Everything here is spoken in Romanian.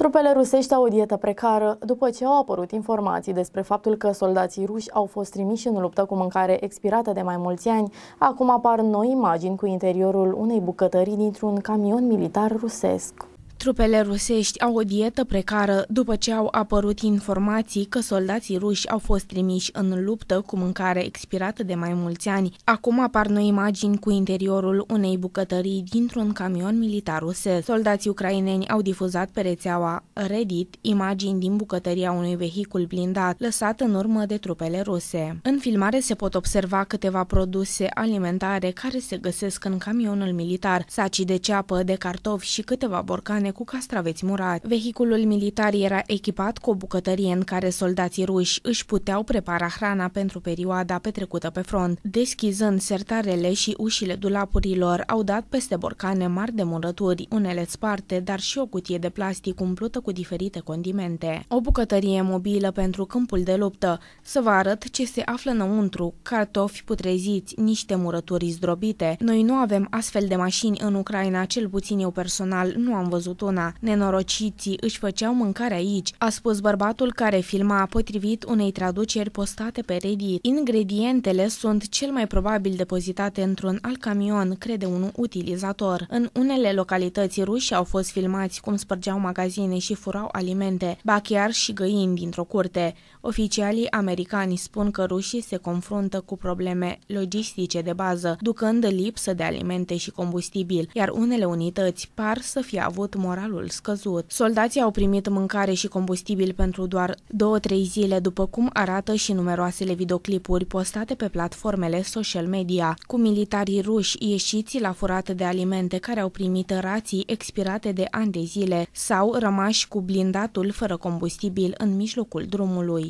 Trupele rusești au o dietă precară după ce au apărut informații despre faptul că soldații ruși au fost trimiși în luptă cu mâncare expirată de mai mulți ani. Acum apar noi imagini cu interiorul unei bucătării dintr-un camion militar rusesc. Trupele rusești au o dietă precară după ce au apărut informații că soldații ruși au fost trimiși în luptă cu mâncare expirată de mai mulți ani. Acum apar noi imagini cu interiorul unei bucătării dintr-un camion militar rusesc. Soldații ucraineni au difuzat pe rețeaua Reddit imagini din bucătăria unui vehicul blindat lăsat în urmă de trupele ruse. În filmare se pot observa câteva produse alimentare care se găsesc în camionul militar, saci de ceapă, de cartofi și câteva borcane carne cu castraveți murați. Vehiculul militar era echipat cu o bucătărie în care soldații ruși își puteau prepara hrana pentru perioada petrecută pe front. Deschizând sertarele și ușile dulapurilor, au dat peste borcane mari de murături, unele sparte, dar și o cutie de plastic umplută cu diferite condimente. O bucătărie mobilă pentru câmpul de luptă. Să vă arăt ce se află înăuntru, cartofi putreziți, niște murături zdrobite. Noi nu avem astfel de mașini în Ucraina, cel puțin eu personal nu am văzut una. Nenorociții își făceau mâncare aici, a spus bărbatul care filma potrivit unei traduceri postate pe Reddit. Ingredientele sunt cel mai probabil depozitate într-un alt camion, crede un utilizator. În unele localități ruși au fost filmați cum spărgeau magazine și furau alimente, ba chiar și găini dintr-o curte. Oficialii americani spun că rușii se confruntă cu probleme logistice de bază, ducând lipsă de alimente și combustibil, iar unele unități par să fie avut moralul scăzut. Soldații au primit mâncare și combustibil pentru doar două-trei zile, după cum arată și numeroasele videoclipuri postate pe platformele social media, cu militarii ruși ieșiți la furat de alimente care au primit rații expirate de ani de zile sau rămași cu blindatul fără combustibil în mijlocul drumului.